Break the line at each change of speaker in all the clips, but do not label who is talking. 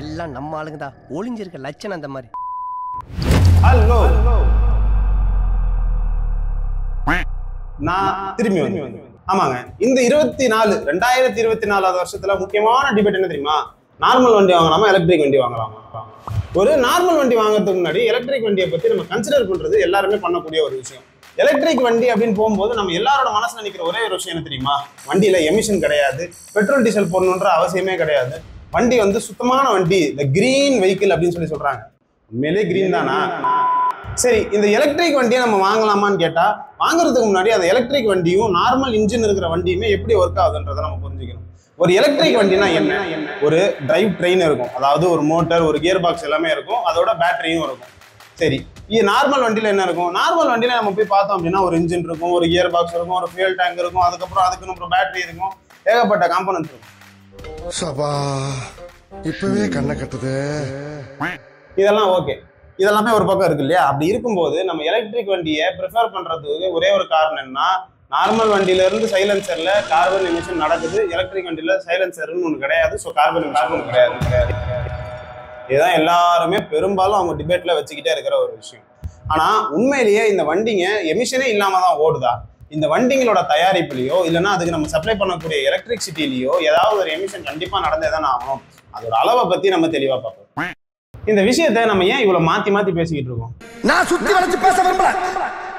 எல்லாம் நம்ம ஆளுங்க தான் ஒளிஞ்சிருக்க லட்சணம் அந்த மாதிரி.
ஹலோ. நான் திரும்பி வந்து ஆமாங்க. இந்த இருபத்தி நாலு ரெண்டாயிரத்தி இருபத்தி நாலாவது வருஷத்துல முக்கியமான டிபேட் என்ன தெரியுமா? நார்மல் வண்டி வாங்கலாமா எலக்ட்ரிக் வண்டி வாங்கலாமா? ஒரு நார்மல் வண்டி வாங்குறதுக்கு முன்னாடி எலக்ட்ரிக் வண்டியை பத்தி நம்ம கன்சிடர் பண்றது எல்லாருமே பண்ணக்கூடிய ஒரு விஷயம். எலக்ட்ரிக் வண்டி அப்படின்னு போகும்போது நம்ம எல்லாரோட மனசுல நிக்கிற ஒரே ஒரு விஷயம் என்ன தெரியுமா? வண்டியில எமிஷன் கிடையாது பெட்ரோல் டீசல் போடணுன்ற அவசியமே கிடையாது. வண்டி வந்து சுத்தமான வண்டி இந்த கிரீன் வெஹிக்கிள் அப்படின்னு சொல்லி சொல்றாங்க. உண்மையிலே கிரீன் தானா? சரி இந்த எலக்ட்ரிக் வண்டியை நம்ம வாங்கலாமான்னு கேட்டால் வாங்குறதுக்கு முன்னாடி அந்த எலக்ட்ரிக் வண்டியும் நார்மல் இன்ஜின் இருக்கிற வண்டியுமே எப்படி ஒர்க் ஆகுதுன்றதை நம்ம புரிஞ்சுக்கணும். ஒரு எலக்ட்ரிக் வண்டினா என்ன? ஒரு டிரைவ் ட்ரெயின் இருக்கும். அதாவது ஒரு மோட்டர் ஒரு கியர் பாக்ஸ் எல்லாமே இருக்கும். அதோட பேட்டரியும் இருக்கும். சரி இது நார்மல் வண்டியில் என்ன இருக்கும்? நார்மல் வண்டியில் நம்ம போய் பார்த்தோம் அப்படின்னா ஒரு இன்ஜின் இருக்கும் ஒரு கியர் பாக்ஸ் இருக்கும் ஒரு ஃபியூல் டேங்க் இருக்கும் அதுக்கப்புறம் அதுக்குன்னு அப்புறம் பேட்டரி இருக்கும். ஏகப்பட்ட காம்பனன்ஸ் இருக்கும்.
சபா இப்பவே கண்ணை கட்டுது.
இதெல்லாம் ஓகே. இதெல்லாமே ஒரு பக்கம் இருக்கு இல்லையா? அப்படி இருக்கும்போது நம்ம எலக்ட்ரிக் வண்டியை ப்ரிஃபர் பண்றதுக்கு ஒரே ஒரு காரணம் என்ன நார்மல் வண்டியில இருந்து சைலன்சர்ல கார்பன் எமிஷன் நடக்குது. எலக்ட்ரிக் வண்டியில சைலன்சர்னு ஒன்று கிடையாது. ஸோ கார்பன் எமிஷன் கிடையாது கிடையாது. இதுதான் எல்லாருமே பெரும்பாலும் அவங்க டிபேட்ல வச்சுக்கிட்டே இருக்கிற ஒரு விஷயம். ஆனா உண்மையிலேயே இந்த வண்டிங்க எமிஷனே இல்லாம தான் ஓடுதா? இந்த வண்டிங்களோட தயாரிப்புலையோ இல்லைன்னா அதுக்கு நம்ம சப்ளை பண்ணக்கூடிய எலக்ட்ரிசிட்டிலையோ ஏதாவது ஒரு எமிஷன் கண்டிப்பா நடந்தே தானே ஆகணும். அதோட அளவை பத்தி நம்ம தெளிவா பார்ப்போம். இந்த விஷயத்தை நம்ம ஏன் இவ்வளவு மாத்தி மாத்தி பேசிக்கிட்டு இருக்கோம்?
நான் சுத்தி வளைச்சு பேச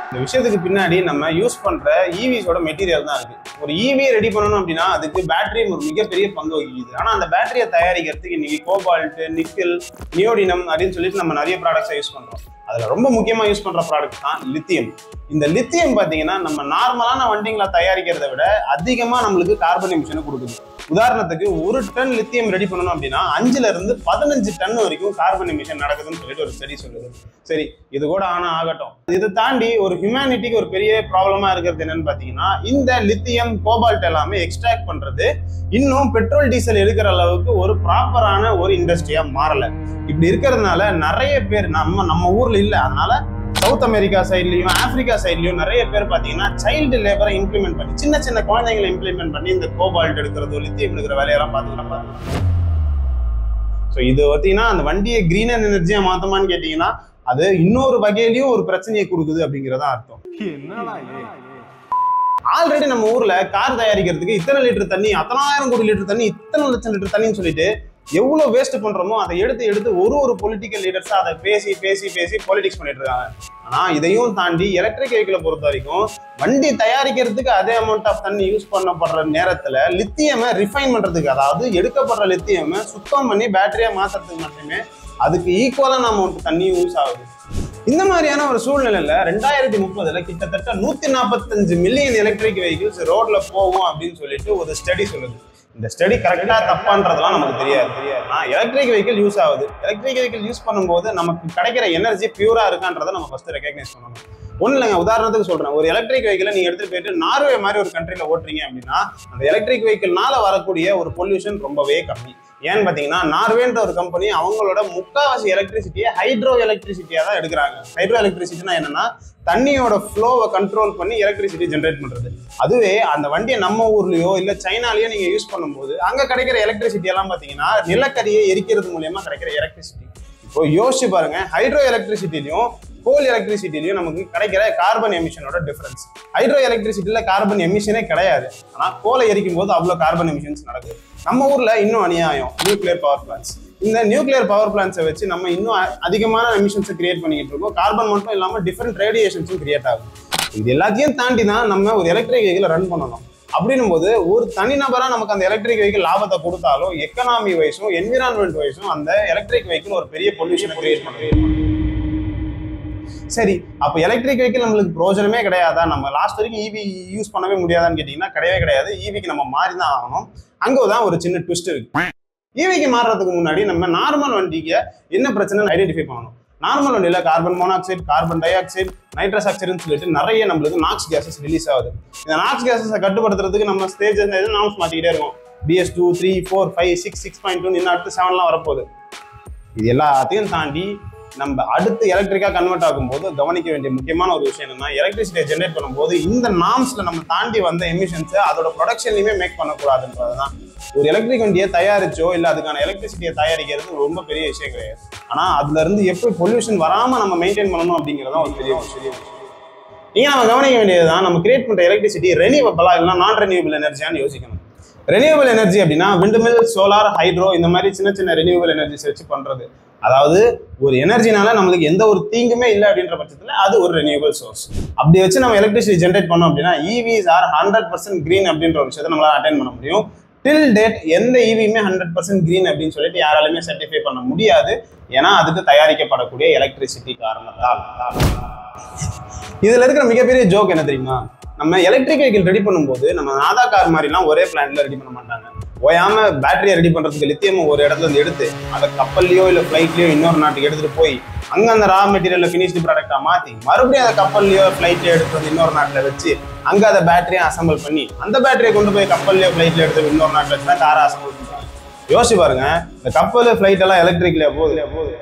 இந்த விஷயத்துக்கு பின்னாடி நம்ம யூஸ் பண்ற ஈவிஸோட மெட்டீரியல் தான் இருக்கு. ஒரு ஈவி ரெடி பண்ணணும் அப்படின்னா அதுக்கு பேட்டரி ஒரு மிகப்பெரிய பங்கு வகிக்குது. ஆனா அந்த பேட்டரியை தயாரிக்கிறதுக்கு இன்னைக்கு கோபால்ட் நிக்கல் நியோடினம் அப்படின்னு சொல்லிட்டு நம்ம நிறைய ப்ராடக்ட்ஸை யூஸ் பண்றோம். அதில் ரொம்ப முக்கியமாக யூஸ் பண்ணுற ப்ராடக்ட் தான் லித்தியம் இந்த லித்தியம் பார்த்தீங்கன்னா நம்ம நார்மலான வண்டிங்களை தயாரிக்கிறத விட அதிகமாக நம்மளுக்கு கார்பன் எமிஷனை கொடுக்குது. உதாரணத்துக்கு ஒரு டன் லித்தியம் ரெடி பண்ணணும் அப்படின்னா அஞ்சுல இருந்து பதினஞ்சு டன் வரைக்கும் கார்பன் எமிஷன் நடக்குதுன்னு சொல்லிட்டு ஒரு ஸ்டடி சொல்லுது. சரி இது கூட ஆனா ஆகட்டும். இதை தாண்டி ஒரு ஹியூமனிட்டிக்கு ஒரு பெரிய ப்ராப்ளமா இருக்கிறது என்னன்னு பாத்தீங்கன்னா இந்த லித்தியம் கோபால்ட் எல்லாமே எக்ஸ்ட்ராக்ட் பண்றது இன்னும் பெட்ரோல் டீசல் எடுக்கிற அளவுக்கு ஒரு ப்ராப்பரான ஒரு இண்டஸ்ட்ரியா மாறல. இப்படி இருக்கிறதுனால நிறைய பேர் நம்ம நம்ம ஊர்ல இல்ல. அதனால சவுத் அமெரிக்கா சைட்லயும் ஆப்பிரிக்கா சைட்லயும் நிறைய பேர் பாத்தீங்கன்னா சைல்டு லேபரை இம்ப்ளிமெண்ட் பண்ணி சின்ன சின்ன குழந்தைங்களை இம்ப்ளிமெண்ட் பண்ணி இந்த கோபால்ட் எடுக்கிறது லித்தியம் எடுக்கிற வேலையெல்லாம் பாத்துக்கலாம். ஸோ இது பார்த்தீங்கன்னா அந்த வண்டியை கிரீன் அண்ட் எனர்ஜியா மாத்தமான்னு கேட்டீங்கன்னா அது இன்னொரு வகையிலயும் ஒரு பிரச்சனையை கொடுக்குது அப்படிங்கறதா அர்த்தம். ஆல்ரெடி நம்ம ஊர்ல கார் தயாரிக்கிறதுக்கு இத்தனை லிட்டர் தண்ணி அத்தனாயிரம் கோடி லிட்டர் தண்ணி இத்தனை லட்சம் லிட்டர் தண்ணின்னு சொல்லிட்டு எவ்வளோ வேஸ்ட் பண்ணுறோமோ அதை எடுத்து எடுத்து ஒரு ஒரு பொலிட்டிக்கல் லீடர்ஸாக அதை பேசி பேசி பேசி பொலிட்டிக்ஸ் பண்ணிட்டு இருக்காங்க. ஆனால் இதையும் தாண்டி எலக்ட்ரிக் வெஹிக்கிளை பொறுத்த வரைக்கும் வண்டி தயாரிக்கிறதுக்கு அதே அமௌண்ட் ஆஃப் தண்ணி யூஸ் பண்ணப்படுற நேரத்தில் லித்தியமை ரிஃபைன் பண்ணுறதுக்கு அதாவது எடுக்கப்படுற லித்தியமை சுத்தம் பண்ணி பேட்டரியாக மாற்றுறதுக்கு மட்டுமே அதுக்கு ஈக்குவலான அமௌண்ட் தண்ணி யூஸ் ஆகுது. இந்த மாதிரியான ஒரு சூழ்நிலையில ரெண்டாயிரத்தி முப்பதுல கிட்டத்தட்ட நூத்தி நாற்பத்தஞ்சு மில்லியன் எலக்ட்ரிக் வெஹிக்கிள்ஸ் ரோட்ல போகும் அப்படின்னு சொல்லிட்டு ஒரு ஸ்டடி சொல்லுது. இந்த ஸ்டடி கரெக்டாக தப்பான்றதெல்லாம் நமக்கு தெரியாது. ஆனால் எலக்ட்ரிக் வெஹிக்கிள் யூஸ் ஆகுது. எலக்ட்ரிக் வெஹிக்கிள் யூஸ் பண்ணும்போது நமக்கு கிடைக்கிற எனர்ஜி பியூராக இருக்கான்றதை நம்ம ஃபஸ்ட்டு ரெக்கக்னைஸ் பண்ணணும். ஒன்றும் இல்லைங்க உதாரணத்துக்கு சொல்கிறேன் ஒரு எலக்ட்ரிக் வெஹிக்கிளை நீங்கள் எடுத்துகிட்டு போயிட்டு நார்வே மாதிரி ஒரு கண்ட்ரியில் ஓட்டுறீங்க அப்படின்னா அந்த எலக்ட்ரிக் வெஹிக்கிள்னால வரக்கூடிய ஒரு பொல்யூஷன் ரொம்பவே கம்மி. ஏன்னு பார்த்தீங்கன்னா நார்வேன்ற ஒரு கம்பெனி அவங்களோட முக்காவாசி எலக்ட்ரிசிட்டியை ஹைட்ரோ எலக்ட்ரிசிட்டியாக தான் எடுக்கிறாங்க. ஹைட்ரோ எலக்ட்ரிசிட்டினா என்னன்னா தண்ணியோட ஃப்ளோவை கண்ட்ரோல் பண்ணி எலக்ட்ரிசிட்டி ஜென்ரேட் பண்ணுறது அதுவே அந்த வண்டியை நம்ம ஊர்லேயோ இல்லை சைனாலேயோ நீங்கள் யூஸ் பண்ணும்போது அங்கே கிடைக்கிற எலக்ட்ரிசிட்டி எல்லாம் பார்த்தீங்கன்னா நிலக்கரியை எரிக்கிறது மூலியமாக கிடைக்கிற எலக்ட்ரிசிட்டி இப்போ யோசிச்சு பாருங்க ஹைட்ரோ எலக்ட்ரிசிட்டிலையும் கோல் எலக்ட்ரிசிட்டிலையும் நமக்கு கிடைக்கிற கார்பன் எமிஷனோட டிஃபரன்ஸ் ஹைட்ரோ எலக்ட்ரிசிட்டியில் கார்பன் எமிஷனே கிடையாது. ஆனால் கோலை எரிக்கும் போது அவ்வளோ கார்பன் எமிஷன்ஸ் நடக்குது. நம்ம ஊர்ல இன்னும் அநியாயம் நியூக்ளியர் பவர் பிளான்ஸ் இந்த நியூக்ளியர் பவர் பிளான்ஸை வச்சு நம்ம இன்னும் அதிகமான எமிஷன்ஸை கிரியேட் பண்ணிக்கிட்டு இருக்கோம். கார்பன் மட்டும் இல்லாம டிஃப்ரெண்ட் ரேடியேஷன்ஸும் கிரியேட் ஆகும். இது எல்லாத்தையும் தாண்டி தான் நம்ம ஒரு எலக்ட்ரிக் வெஹிக்கிளை ரன் பண்ணணும். அப்படின்னும் போது ஒரு தனிநபரா நமக்கு அந்த எலக்ட்ரிக் வெஹிக்கிள் லாபத்தை கொடுத்தாலும் எக்கனாமி வைஸும் என்விரான்மெண்ட் வைஸும் அந்த எலக்ட்ரிக் வெஹிக்கிள் ஒரு பெரிய பொல்யூஷனை கிரியேட் பண்ணுறது சரி அப்போ எலக்ட்ரிக் வெஹிக்கிள் நம்மளுக்கு பிரோஜனமே கிடையாதா? நம்ம லாஸ்ட் வரைக்கும் ஈவி யூஸ் பண்ணவே முடியாதான்னு கேட்டிங்கன்னா கிடையவே கிடையாது. ஈவிக்கு நம்ம மாறி தான் ஆகணும். அங்கே தான் ஒரு சின்ன ட்விஸ்ட் இருக்கு. ஈவிக்கு மாறுறதுக்கு முன்னாடி நம்ம நார்மல் வண்டிக்கு என்ன பிரச்சனை ஐடென்டிஃபை பண்ணணும். நார்மல் வண்டியில் carbon monoxide carbon dioxide nitrous ஆக்சைடுன்னு சொல்லிட்டு நிறைய நம்மளுக்கு நாக்ஸ் கேசஸ் ரிலீஸ் ஆகுது. இந்த நாக்ஸ் கேசஸை கட்டுப்படுத்துறதுக்கு நம்ம ஸ்டேஜ் நாம்ஸ் மாட்டிக்கிட்டே இருக்கோம். BS two three four five six six point two இன்னும் அடுத்து செவன்லாம் வரப்போகுது. இது எல்லாத்தையும் தாண்டி நம்ம அடுத்து எலக்ட்ரிக்கா கன்வெர்ட் ஆகும்போது கவனிக்க வேண்டிய முக்கியமான ஒரு விஷயம் என்னன்னா எலக்ட்ரிசிட்டியை ஜென்ரேட் பண்ணும்போது இந்த நாம்ஸ்ல நம்ம தாண்டி வந்த எமிஷன்ஸை அதோட ப்ரொடக்ஷன்லையுமே மேக் பண்ணக்கூடாதுன்றது தான் ஒரு எலக்ட்ரிக் வண்டியை தயாரிச்சோ இல்லை அதுக்கான எலக்ட்ரிசிட்டியை தயாரிக்கிறது ரொம்ப பெரிய விஷயம் கிடையாது. ஆனால் அதுல இருந்து எப்படி பொல்யூஷன் வராமல் நம்ம மெயின்டைன் பண்ணணும் அப்படிங்கறதான் ஒரு பெரிய விஷயம். இங்க நம்ம கவனிக்க வேண்டியது தான் நம்ம கிரியேட் பண்ணுற எலக்ட்ரிசிட்டி ரெனியூவபிளா இல்லைனா நான் ரெனியூவபிள் எனர்ஜியான்னு யோசிக்கணும். ரெனியூவபிள் எனர்ஜி அப்படின்னா விண்டுமில் சோலார் ஹைட்ரோ இந்த மாதிரி சின்ன சின்ன ரெனியூவபிள் எனர்ஜிஸ் வச்சு பண்ணுறது அதாவது ஒரு எனர்ஜினால நம்மளுக்கு எந்த ஒரு தீங்குமே இல்லை அப்படின்ற பட்சத்தில் அது ஒரு ரெனியூபிள் சோர்ஸ் அப்படி வச்சு நம்ம எலக்ட்ரிசிட்டி ஜென்ரேட் பண்ணோம் அப்படின்னா EVs are hundred percent green அப்படின்ற ஒரு விஷயத்தை நம்மளால் அட்டைன் பண்ண முடியும். டில் டேட் எந்த ஈவியுமே ஹண்ட்ரட் பர்சன்ட் கிரீன் அப்படின்னு சொல்லிட்டு யாராலுமே சர்டிஃபை பண்ண முடியாது. ஏன்னா அதுக்கு தயாரிக்கப்படக்கூடிய எலக்ட்ரிசிட்டி காரணத்தால். இதில் இருக்கிற மிகப்பெரிய ஜோக் என்ன தெரியுமா? நம்ம எலக்ட்ரிக் வெஹிக்கிள் ரெடி பண்ணும்போது நம்ம ஆதார் கார் மாதிரிலாம் ஒரே பிளான்ல ரெடி பண்ண மாட்டாங்க. ஓயாம பேட்டரியை ரெடி பண்றதுக்கு லித்தியம் ஒரு இடத்துல இருந்து எடுத்து அதை கப்பல்லையோ இல்ல ஃபிளைட்லயோ இன்னொரு நாட்டுக்கு எடுத்துட்டு போய் அங்க அந்த ரா மெட்டீரியல் ஃபினிஷ்டு ப்ராடக்டா மாத்தி மறுபடியும் அதை கப்பல்லையோ ஃபிளைட்லயோ எடுத்து வந்து இன்னொரு நாட்டுல வச்சு அங்க அதை பேட்டரியை அசம்பிள் பண்ணி அந்த பேட்டரியை கொண்டு போய் கப்பல்லையோ ஃபிளைட்ல எடுத்து இன்னொரு நாட்டுல வச்சு தான் காரை அசம்பிள் பண்றாங்க. யோசிச்சு பாருங்க இந்த கப்பல் ஃபிளைட் எல்லாம் எலக்ட்ரிக்ல போகுது. போகுது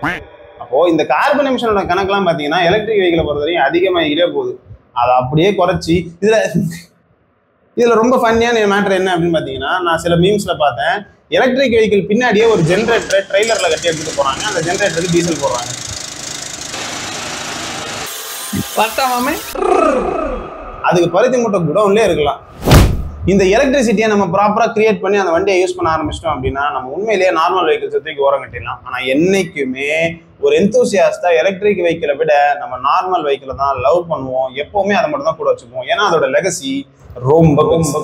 அப்போ இந்த கார்பன் எமிஷனோட கணக்கெல்லாம் பாத்தீங்கன்னா எலக்ட்ரிக் வெஹிக்கிளை பொறுத்த வரைக்கும் அதிகமாகிக்கிட்டே போகுது. அதை அப்படியே குறைச்சி இதுல இதுல ரொம்ப ஃபன்னியான மேட்டர் என்ன அப்படின்னு பாத்தீங்கன்னா நான் சில மீம்ஸ்ல பார்த்தேன். எலக்ட்ரிக் வெஹிக்கிள் பின்னாடியே ஒரு ஜென்ரேட்டர் ட்ரெய்லர்ல கட்டி எடுத்துட்டு போறாங்க. அந்த ஜென்ரேட்டருக்கு டீசல் போடுறாங்க. அதுக்கு பருத்தி மூட்டை குடவுன்லேயே இருக்கலாம். இந்த எலக்ட்ரிசிட்டியை நம்ம ப்ராப்பராக கிரியேட் பண்ணி அந்த வண்டியை யூஸ் பண்ண ஆரம்பிச்சிட்டோம் அப்படின்னா நம்ம உண்மையிலேயே நார்மல் வெஹிக்கிள்ஸ் தூக்கி ஓரம் கட்டிடலாம். ஆனால் என்னைக்குமே ஒரு எந்தூசியாஸ்டா எலக்ட்ரிக் வெஹிக்கிளை விட நம்ம நார்மல் வெஹிக்கிளை தான் லவ் பண்ணுவோம். எப்போவுமே அதை மட்டும் தான் கூட வச்சுக்குவோம் ஏன்னா அதோட லெகசி ரொம்ப பெருசு.